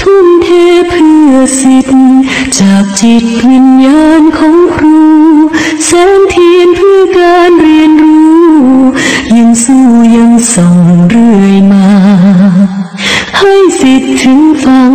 ทุ่มเทเพื่อสิทธิ์จากจิตวิญญาณของครูแสงเทียนเพื่อการเรียนรู้ ยังสู้ยังส่องเรื่อยมา ให้สิทธิ์ถึงฟัง